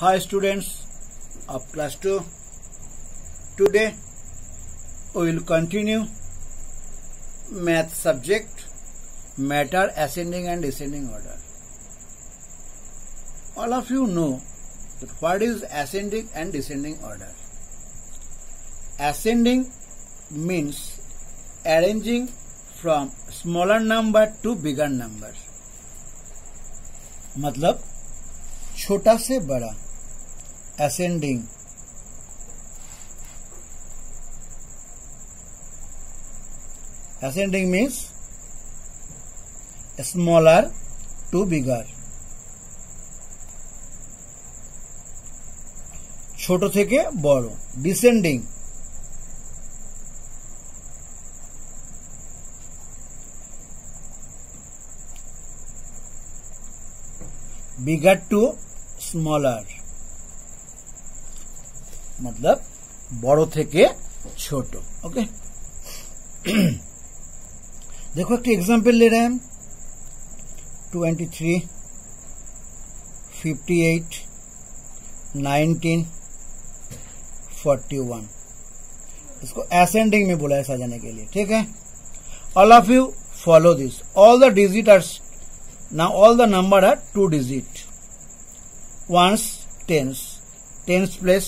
Hi students of class 2. Today we will continue math subject matter ascending and descending order. All of you know that what is ascending and descending order. Ascending means arranging from smaller number to bigger number. मतलब छोटा से बड़ा ascending ascending means smaller to bigger ছোট থেকে বড় descending bigger to smaller मतलब বড় থেকে ছোট ओके देखो एक एग्जाम्पल ले रहे हैं हम twenty three fifty eight nineteen forty one इसको असेंडिंग में बोला है सजाने के लिए ठीक है all of you follow this all the digit are Now all the number are two digit. Ones tens tens place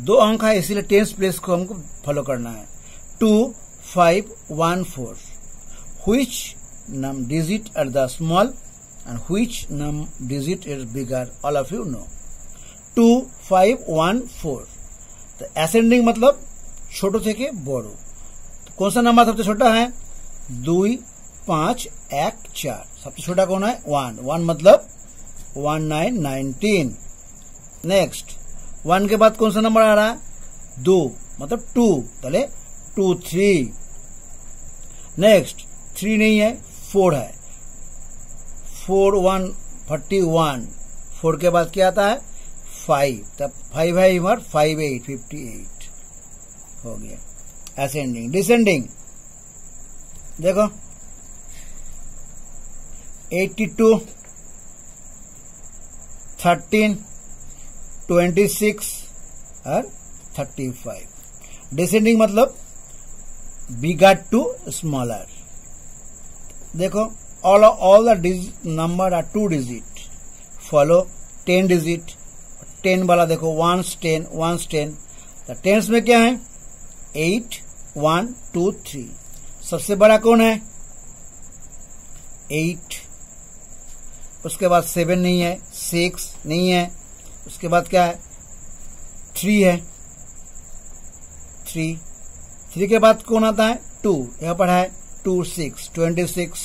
दो अंक है इसीलिए टेंस प्लेस को हमको फॉलो करना है two five one four which num digit are the small and which num digit is bigger all of you know two five one four तो ascending मतलब छोटो থেকে বড় कौन सा नंबर सबसे छोटा है दुई पांच एक चार सबसे छोटा कौन है वन वन मतलब one nine nineteen next one के बाद कौन सा नंबर आ रहा है? दो मतलब टू पहले टू थ्री नेक्स्ट थ्री नहीं है फोर है. Four one forty one four के बाद क्या आता है? फाइव तब फाइव है, इमर फाइव एट फिफ्टी एट हो गया. असेंडिंग डिसेंडिंग देखो. Eighty two thirteen twenty six और थर्टी फाइव। डिसेंडिंग मतलब बिगर टू स्मॉलर देखो all all the number are two digit follow ten digit ten वाला देखो ones ten ones ten tens में क्या है? एट वन टू थ्री सबसे बड़ा कौन है? एट उसके बाद सेवन नहीं है सिक्स नहीं है। उसके बाद क्या है? थ्री है। थ्री थ्री के बाद कौन आता है? टू यहाँ पर है टू सिक्स ट्वेंटी सिक्स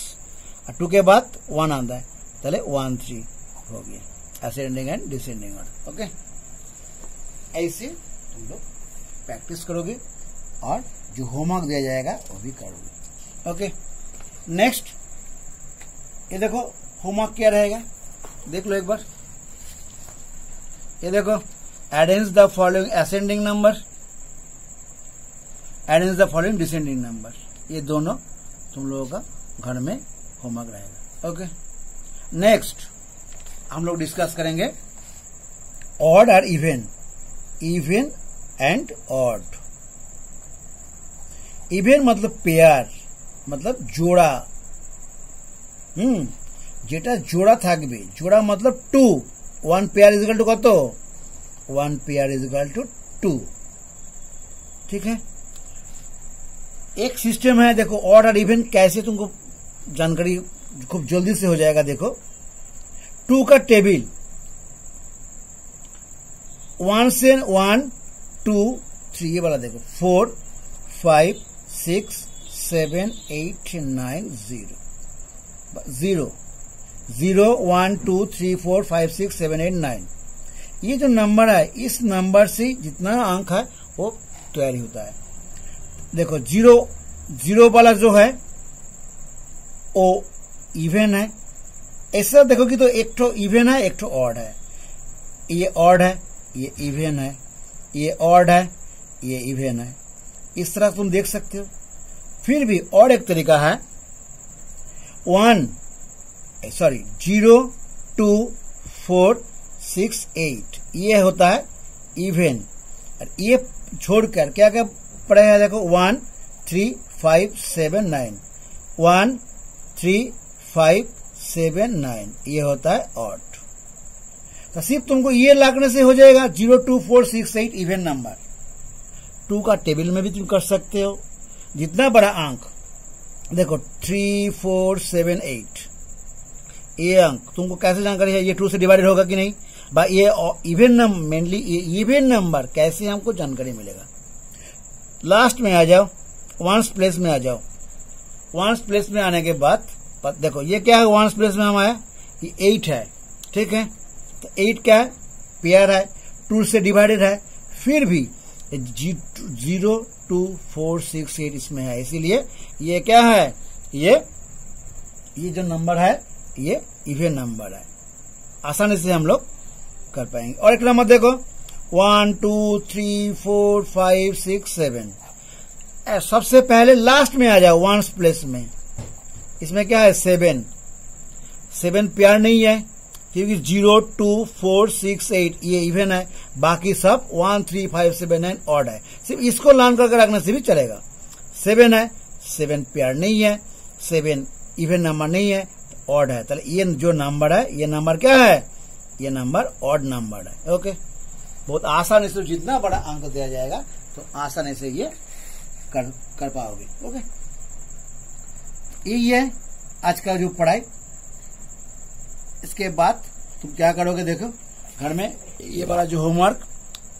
और टू के बाद वन आता है। चले वन थ्री हो गया। Ascending and descending order okay ऐसे तुम लोग प्रैक्टिस करोगे और जो होमवर्क दिया जाएगा, वो भी करोगे। ओके नेक्स्ट ये देखो होमवर्क क्या रहेगा? देख लो एक बार। ये देखो एडेंस द फॉलोइंग असेंडिंग नंबर एडेंस द फॉलोइंग डिसेंडिंग नंबर ये दोनों तुम लोगों का घर में होमवर्क रहेगा ओके नेक्स्ट हम लोग डिस्कस करेंगे ऑड और even even and odd even मतलब पेयर मतलब जोड़ा हम्म যেটা জোড়া থাকবে জোড়া मतलब one pair is equal two कत one pair is equal two two. ठीक है? एक सिस्टम है, देखो ऑड और इवन कैसे तुमको जानकारी खूब जल्दी से हो जाएगा, देखो। टू का टेबल। वन से वन, टू, थ्री, ये वाला देखो। Four, five, six, seven, eight, nine, zero. Zero. Zero one two three four five six seven eight nine. ये जो नंबर है, इस नंबर से जितना अंक है, वो तैयारी होता है। देखो, ज़ीरो ज़ीरो वाला जो है, वो इवेन है। ऐसा देखो कि तो एक ठो इवन है, एक ठो ऑड है। ये ऑड है, ये इवन है। ये ऑड है, ये इवन है। इस तरह तुम देख सकते हो। फिर भी और एक तरीका है। One sorry zero two four six eight ये होता है इवन और ये छोड़कर क्या क्या पड़ेगा देखो one three five seven nine one three five seven nine ये होता है ऑट तो सिर्फ़ तुमको ये लागने से हो जाएगा zero two four six eight even number two का टेबल में भी तुम कर सकते हो। जितना बड़ा अंक देखो थ्री फोर सेवन एट ये अंक, तुमको कैसे जानकारी है, ये टू से डिवाइडेड होगा कि नहीं? बा, ये even number mainly even number कैसे हमको जानकारी मिलेगा? लास्ट में आ जाओ वंस प्लेस में आ जाओ। वंस प्लेस में आने के बाद देखो, ये क्या है वंस प्लेस में हम आया ये एट है, ठीक है? तो एट क्या है? पेयर है टू से डिवाइडेड है, फिर भी zero two four six eight इसमें है, इसीलिए ये क्या है? ये ये जो नंबर है ये इवन नंबर है। आसानी से हम लोग कर पाएँगे। और एक नंबर देखो। One two three four five six seven सबसे पहले लास्ट में आ जाओ वन प्लेस में। इसमें क्या है? सेवन सेवन प्यार नहीं है, क्योंकि zero two four six eight ये इवन है। बाकी सब one three five seven nine odd है। सिर्फ़ इसको लान करके रखने से भी चलेगा। सेवन है। सेवन प्यार नहीं है। सेवन इवन नंबर नहीं है। ऑड है। ये जो नंबर है, ये नंबर क्या है? ये नंबर ऑड नंबर है। ओके बहुत आसानी से जितना बड़ा अंक दिया जाएगा तो आसानी से ये कर कर पाओगे। ओके है आज का जो पढ़ाई, इसके बाद तुम क्या करोगे देखो। घर में ये वाला जो होमवर्क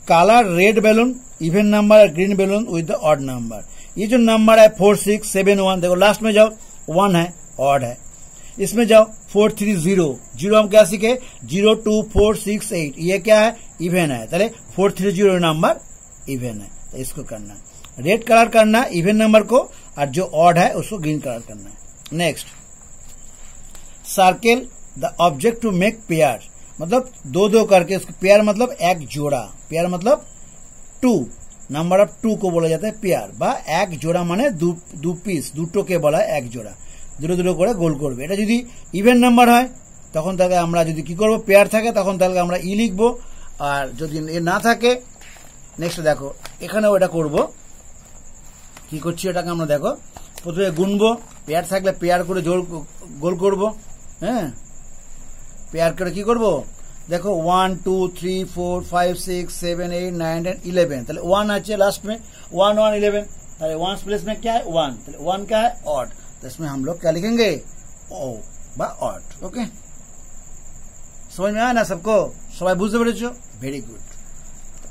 काला red balloon even number green balloon with odd number ये जो नंबर है फोर सिक्स सेवन वन देखो लास्ट में जाओ वन है ऑड है। इसमें जाओ फोर थ्री जीरो जीरो हम क्या सीखे zero two four six eight ये क्या है इवन है चले four three zero number even है तो इसको करना रेड कलर करना इवन नंबर को और जो ऑड है उसको ग्रीन कलर करना है next circle the object to make pair मतलब दो दो करके उसको पेयर मतलब एक जोड़ा पेयर मतलब टू नंबर ऑफ टू को बोला जाता है पेयर বা এক জোড়া মানে দু পিস দুটোকে বলা হয় এক জোড়া দুটো দুটো করে গোল করবে। এটা যদি ইভেন্ট নাম্বার হয়, তখন তাহলে আমরা যদি কি করব পেয়ার থাকে, তখন তাহলে আমরা ই লিখব। আর যদি এ না থাকে নেক্সট দেখো, এখানেও এটা করব। কি করছি এটাকে আমরা দেখো, প্রথমে গুনবো পেয়ার থাকলে পেয়ার করে জোর গোল করব হ্যাঁ? পেয়ার করে কি করব? দেখো one two three four five six seven eight nine ten eleven তাহলে ওয়ান আছে লাস্ট মে ওয়ান ওয়ান ইলেভেন তাহলে ওয়ান প্লেস মে কে ওয়ান তাহলে ওয়ান কে অড तो इसमें हम लोग क्या लिखेंगे? ओ, बा ऑट ओके? समझ में आया ना सबको? सबाई बुझते पेरेছো वेरी गुड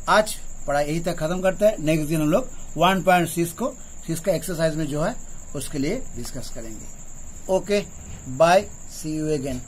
आज पढ़ाई यही तक खत्म करते हैं। नेक्स्ट दिन हम लोग वन पॉइंट सिक्स को सिक्स का एक्सरसाइज में जो है, उसके लिए डिस्कस करेंगे। Okay bye see you again